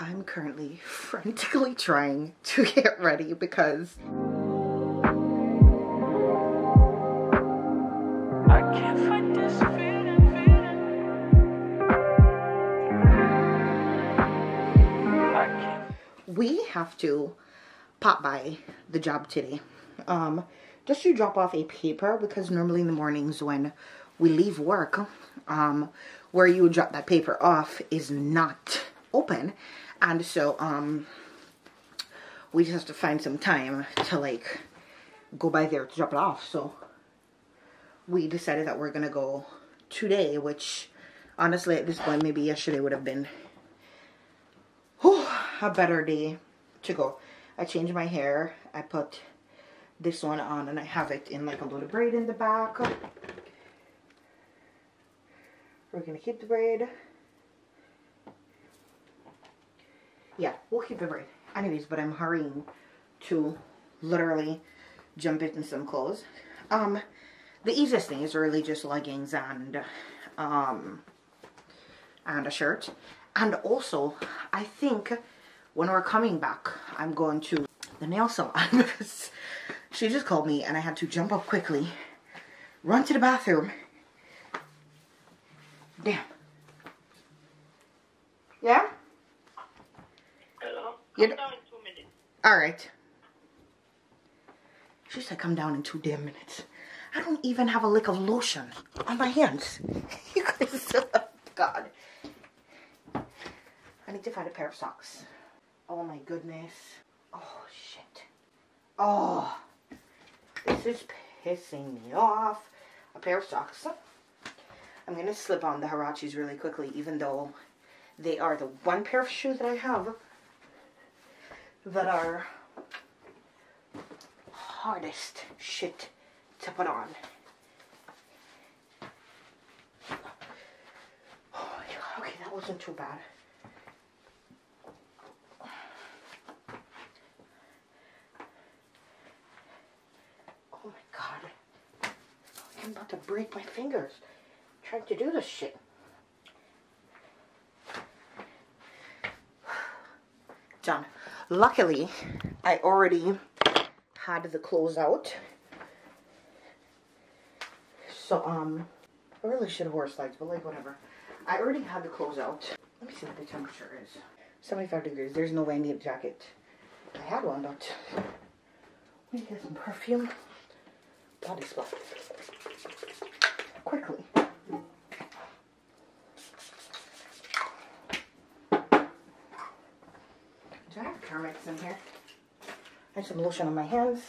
I'm currently frantically trying to get ready because I can't fight this feeling, feeling. We have to pop by the job today. Um just to drop off a paper because normally in the mornings when we leave work um where you would drop that paper off is not open and so um we just have to find some time to like go by there to drop it off so we decided that we're gonna go today which honestly at this point maybe yesterday would have been whew, a better day to go. I changed my hair. I put this one on and I have it in like a little braid in the back. We're gonna keep the braid. Yeah, we'll keep the braid. Anyways, but I'm hurrying to literally jump into some clothes. Um, the easiest thing is really just leggings and um and a shirt. And also, I think when we're coming back, I'm going to the nail salon she just called me and I had to jump up quickly, run to the bathroom. Damn. Yeah? Hello? You Come down in two minutes. All right. She said come down in two damn minutes. I don't even have a lick of lotion on my hands. You guys, God. I need to find a pair of socks. Oh my goodness. Oh shit. Oh, this is pissing me off. A pair of socks. I'm gonna slip on the Huaraches really quickly, even though they are the one pair of shoes that I have that are hardest shit to put on. Okay, that wasn't too bad. Oh my god. I'm about to break my fingers trying to do this shit. Done. Luckily, I already had the clothes out. So, um, I really should have wore slides, but like, whatever. I already had the clothes out. Let me see what the temperature is. 75 degrees. There's no way I need a jacket. I had one, but let me get some perfume. Body spot. Quickly. Carmex in here? I have some lotion on my hands.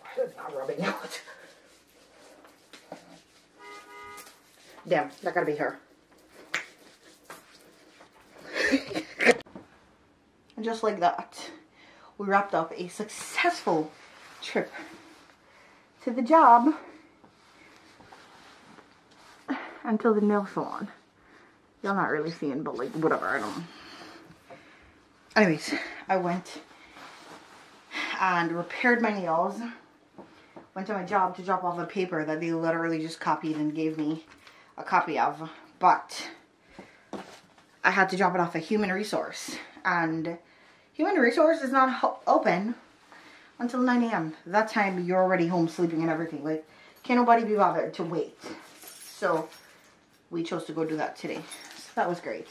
Why is it not rubbing out? Damn, that gotta be her. and just like that, we wrapped up a successful trip to the job until the nail salon. Y'all not really seeing, but like whatever, I don't know. Anyways, I went and repaired my nails. Went to my job to drop off a paper that they literally just copied and gave me a copy of. But I had to drop it off at Human Resource. And Human Resource is not open until 9 a.m. That time you're already home sleeping and everything. Like, can't nobody be bothered to wait. So we chose to go do that today. So that was great.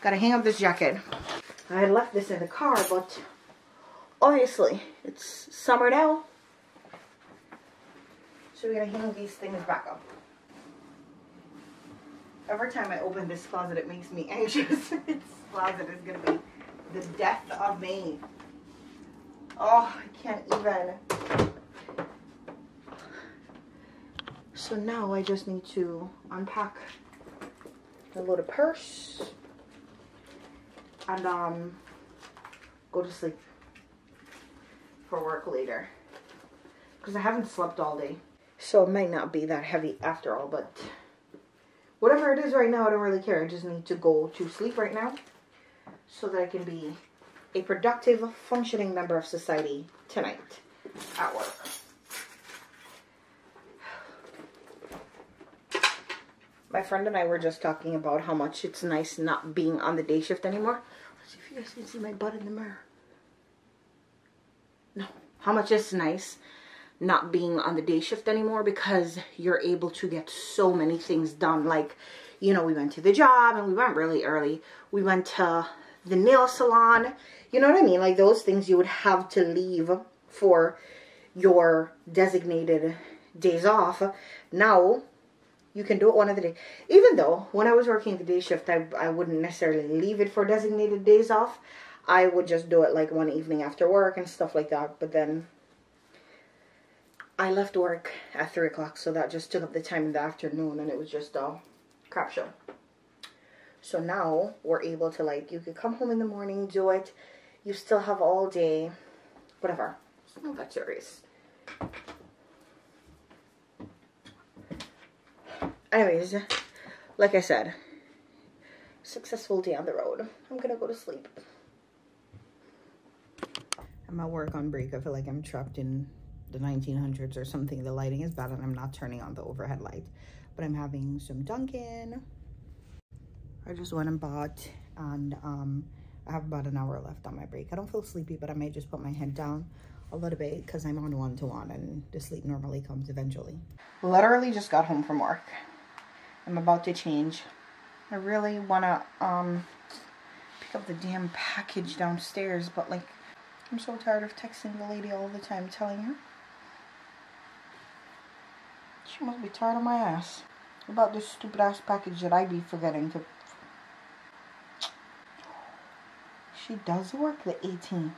Gotta hang up this jacket. I left this in the car, but obviously it's summer now. So we gotta hang these things back up. Every time I open this closet, it makes me anxious. this closet is gonna be the death of me. Oh, I can't even. So now I just need to unpack the little purse and um go to sleep for work later because I haven't slept all day. So it might not be that heavy after all, but whatever it is right now, I don't really care. I just need to go to sleep right now so that I can be a productive, functioning member of society tonight at work. My friend and I were just talking about how much it's nice not being on the day shift anymore. Let's see if you guys can see my butt in the mirror. No. How much it's nice not being on the day shift anymore because you're able to get so many things done. Like, you know, we went to the job and we went really early. We went to the nail salon. You know what I mean? Like those things you would have to leave for your designated days off. Now you can do it one of the day. Even though when I was working the day shift, I, I wouldn't necessarily leave it for designated days off. I would just do it like one evening after work and stuff like that. But then I left work at 3 o'clock, so that just took up the time in the afternoon and it was just a crap show. So now we're able to like, you could come home in the morning, do it. You still have all day, whatever. It's not that serious. Anyways, like I said, successful day on the road. I'm gonna go to sleep. I'm at work on break. I feel like I'm trapped in the 1900s or something. The lighting is bad and I'm not turning on the overhead light. But I'm having some Dunkin'. I just went and bought and um, I have about an hour left on my break. I don't feel sleepy, but I may just put my head down a little bit because I'm on one-to-one -one and the sleep normally comes eventually. Literally just got home from work. I'm about to change. I really want to um, pick up the damn package downstairs, but like, I'm so tired of texting the lady all the time telling her. She must be tired of my ass. About this stupid ass package that I be forgetting to. She does work the 18th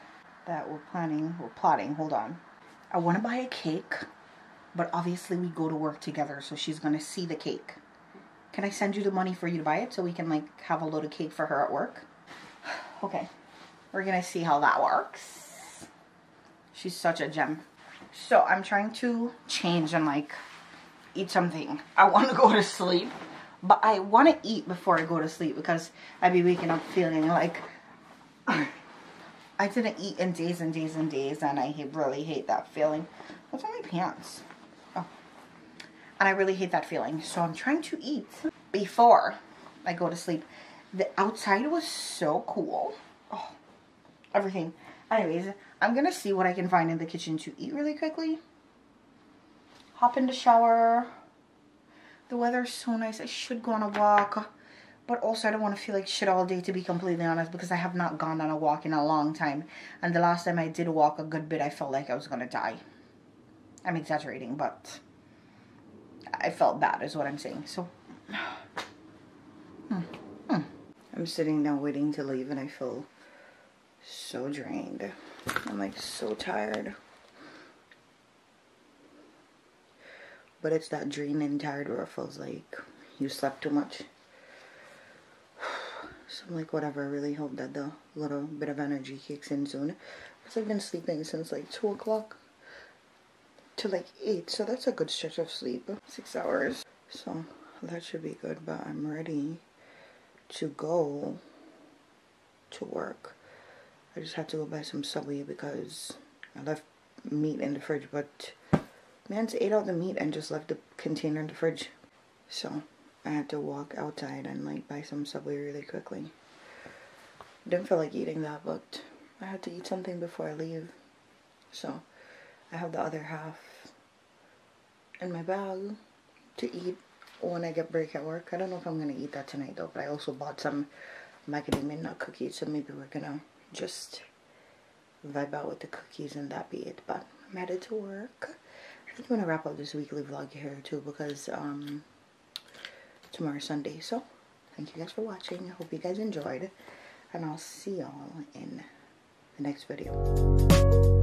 that we're planning, we're plotting. Hold on. I want to buy a cake, but obviously we go to work together, so she's going to see the cake. Can I send you the money for you to buy it so we can like have a load of cake for her at work? okay. We're going to see how that works. She's such a gem. So I'm trying to change and like eat something. I want to go to sleep, but I want to eat before I go to sleep because I'd be waking up feeling like I didn't eat in days and days and days and I really hate that feeling. What's on my pants? And I really hate that feeling. So I'm trying to eat before I go to sleep. The outside was so cool. Oh, everything. Anyways, I'm going to see what I can find in the kitchen to eat really quickly. Hop in the shower. The weather's so nice. I should go on a walk. But also I don't want to feel like shit all day to be completely honest because I have not gone on a walk in a long time. And the last time I did walk a good bit, I felt like I was going to die. I'm exaggerating, but I felt bad is what I'm saying. So, hmm, hmm. I'm sitting now waiting to leave and I feel so drained. I'm like so tired. But it's that drained and tired where it feels like you slept too much. So I'm like, whatever, I really hope that the little bit of energy kicks in soon. Because I've been sleeping since like 2 o'clock to like 8. So that's a good stretch of sleep. 6 hours. So that should be good. But I'm ready to go to work. I just have to go buy some Subway because I left meat in the fridge. But man's ate all the meat and just left the container in the fridge. So I had to walk outside and like buy some Subway really quickly. Didn't feel like eating that, but I had to eat something before I leave. So I have the other half in my bag to eat when I get break at work. I don't know if I'm gonna eat that tonight though, but I also bought some macadamia nut cookies, so maybe we're gonna just vibe out with the cookies and that be it. But I'm headed to work. I think I'm gonna wrap up this weekly vlog here too because um tomorrow Sunday. So, thank you guys for watching. I hope you guys enjoyed. And I'll see y'all in the next video.